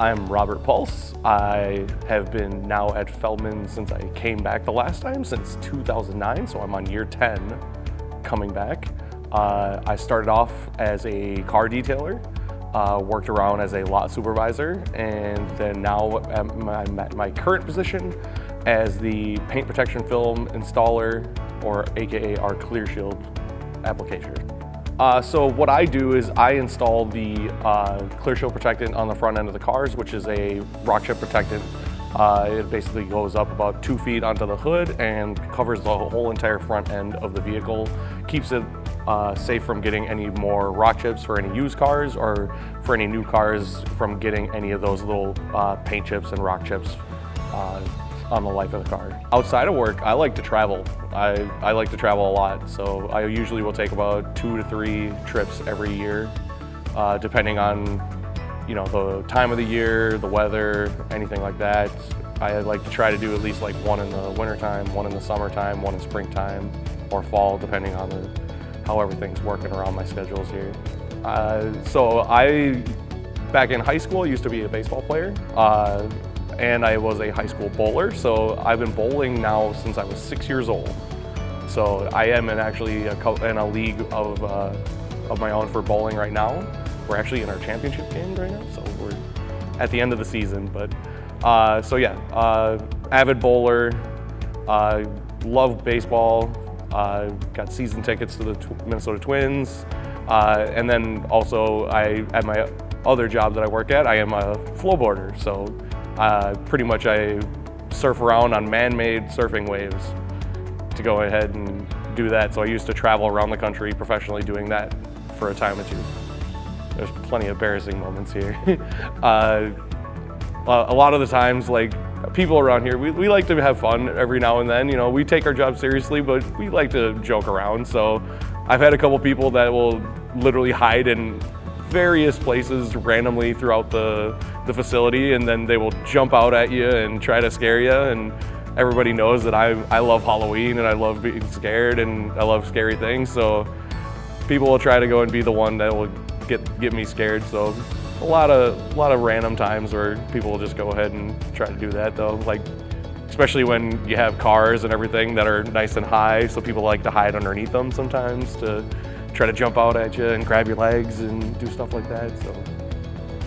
I'm Robert Puls. I have been now at Feldmann since I came back the last time, since 2009, so I'm on year 10 coming back. Uh, I started off as a car detailer, uh, worked around as a lot supervisor, and then now I'm at my, current position as the paint protection film installer, or AKA our Clear Shield application. Uh, so what I do is I install the uh, Clear Shield protectant on the front end of the cars, which is a rock chip protectant. Uh, it basically goes up about two feet onto the hood and covers the whole entire front end of the vehicle. Keeps it uh, safe from getting any more rock chips for any used cars or for any new cars from getting any of those little uh, paint chips and rock chips uh, on the life of the car. Outside of work, I like to travel. I, I like to travel a lot, so I usually will take about two to three trips every year, uh, depending on you know the time of the year, the weather, anything like that. I like to try to do at least like one in the wintertime, one in the summertime, one in springtime, or fall, depending on the, how everything's working around my schedules here. Uh, so I, back in high school, used to be a baseball player. Uh, and I was a high school bowler. So I've been bowling now since I was six years old. So I am in actually a, in a league of, uh, of my own for bowling right now. We're actually in our championship game right now, so we're at the end of the season. But uh, so yeah, uh, avid bowler, uh, love baseball, uh, got season tickets to the tw Minnesota Twins, uh, and then also I at my other job that I work at, I am a flowboarder. So uh, pretty much I surf around on man-made surfing waves to go ahead and do that. So I used to travel around the country professionally doing that for a time or two. There's plenty of embarrassing moments here. uh, a lot of the times, like people around here, we, we like to have fun every now and then. You know, we take our job seriously, but we like to joke around. So I've had a couple people that will literally hide in various places randomly throughout the, the facility and then they will jump out at you and try to scare you. And everybody knows that I, I love Halloween and I love being scared and I love scary things. So people will try to go and be the one that will get, get me scared. So a lot of a lot of random times where people will just go ahead and try to do that though. Like especially when you have cars and everything that are nice and high so people like to hide underneath them sometimes to try to jump out at you and grab your legs and do stuff like that. So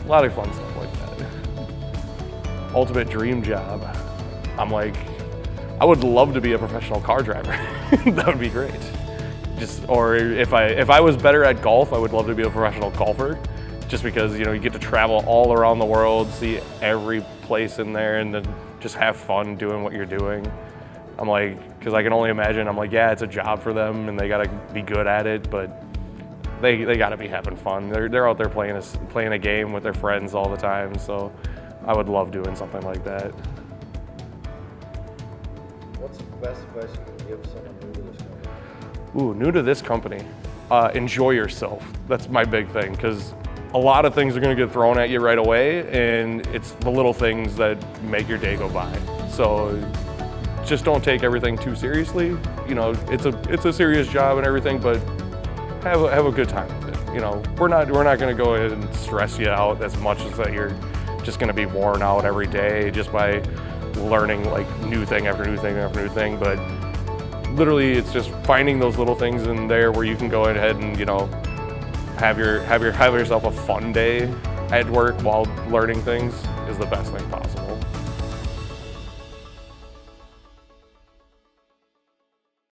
a lot of fun stuff like that. Ultimate dream job. I'm like, I would love to be a professional car driver. that would be great. Just or if I if I was better at golf, I would love to be a professional golfer. Just because you know you get to travel all around the world, see every place in there, and then just have fun doing what you're doing. I'm like, because I can only imagine, I'm like, yeah, it's a job for them and they gotta be good at it, but they, they gotta be having fun. They're, they're out there playing a, playing a game with their friends all the time, so I would love doing something like that. What's the best advice you can give someone new to this company? Ooh, new to this company. Uh, enjoy yourself. That's my big thing, because a lot of things are gonna get thrown at you right away, and it's the little things that make your day go by. So just don't take everything too seriously. You know, it's a it's a serious job and everything, but have a, have a good time with it. You know, we're not we're not going to go ahead and stress you out as much as that you're just going to be worn out every day just by learning like new thing after new thing after new thing. But literally, it's just finding those little things in there where you can go ahead and you know have your have your have yourself a fun day at work while learning things is the best thing possible.